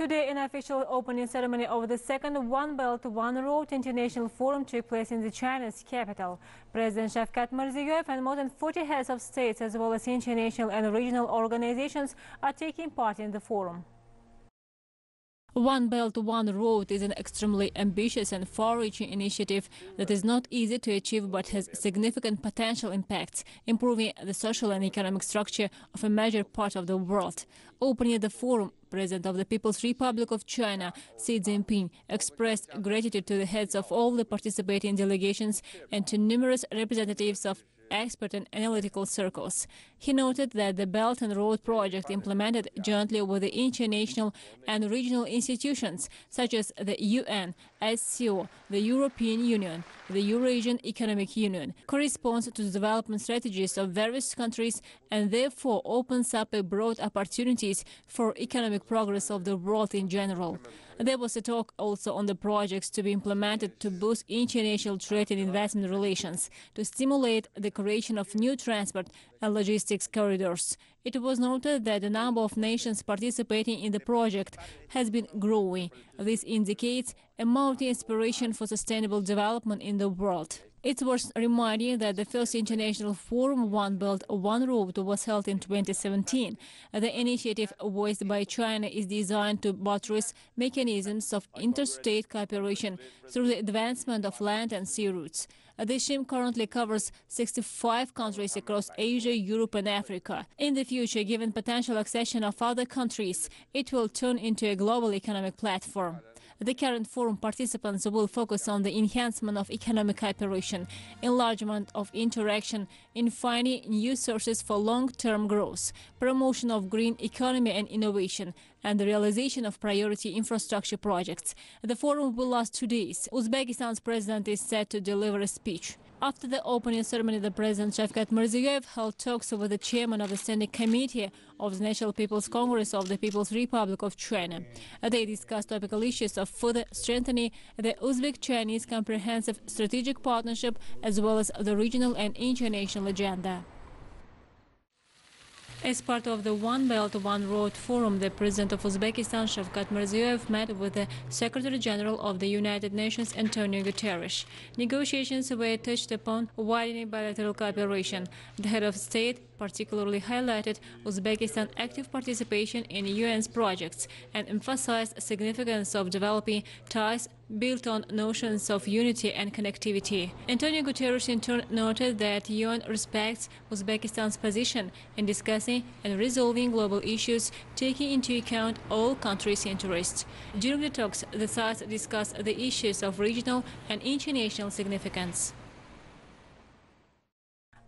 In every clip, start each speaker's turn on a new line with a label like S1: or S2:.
S1: Today, an official opening ceremony of the second One Belt, One Road International Forum took place in the Chinese capital. President Shavkat Mirziyoyev and more than 40 heads of states, as well as international and regional organizations, are taking part in the forum. One Belt, One Road is an extremely ambitious and far-reaching initiative that is not easy to achieve but has significant potential impacts, improving the social and economic structure of a major part of the world. Opening the forum, President of the People's Republic of China, Xi Jinping, expressed gratitude to the heads of all the participating delegations and to numerous representatives of expert and analytical circles. He noted that the Belt and Road project implemented jointly with the international and regional institutions such as the UN, SCO, the European Union, the Eurasian Economic Union, corresponds to the development strategies of various countries and therefore opens up a broad opportunities for economic progress of the world in general. There was a talk also on the projects to be implemented to boost international trade and investment relations, to stimulate the creation of new transport and logistics corridors. It was noted that the number of nations participating in the project has been growing. This indicates a multi-inspiration for sustainable development in the world. It's worth reminding that the first international forum One Belt, One Road was held in 2017. The initiative voiced by China is designed to buttress mechanisms of interstate cooperation through the advancement of land and sea routes. The scheme currently covers 65 countries across Asia, Europe and Africa. In the future, given potential accession of other countries, it will turn into a global economic platform. The current forum participants will focus on the enhancement of economic cooperation, enlargement of interaction in finding new sources for long-term growth, promotion of green economy and innovation, and the realization of priority infrastructure projects. The forum will last two days. Uzbekistan's president is set to deliver a speech. After the opening ceremony, the President Shavkat Mirziyoyev held talks with the chairman of the Standing Committee of the National People's Congress of the People's Republic of China. They discussed topical issues of further strengthening the Uzbek-Chinese comprehensive strategic partnership as well as the regional and international agenda. As part of the One Belt, One Road Forum, the President of Uzbekistan, Shavkat Mirziyoyev, met with the Secretary General of the United Nations, Antonio Guterres. Negotiations were touched upon widening bilateral cooperation. The head of state particularly highlighted Uzbekistan's active participation in UN's projects and emphasized the significance of developing ties built on notions of unity and connectivity. Antonio Guterres in turn noted that UN respects Uzbekistan's position in discussing and resolving global issues, taking into account all countries' interests. During the talks, the sides discussed the issues of regional and international significance.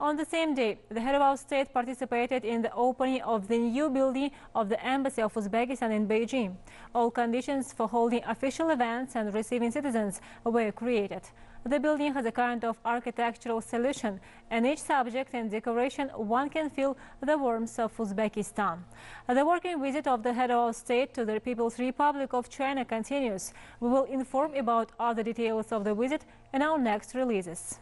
S1: On the same day, the head of our state participated in the opening of the new building of the Embassy of Uzbekistan in Beijing. All conditions for holding official events and receiving citizens were created. The building has a kind of architectural solution, and each subject and decoration one can feel the warmth of Uzbekistan. The working visit of the head of state to the People's Republic of China continues. We will inform about other details of the visit in our next releases.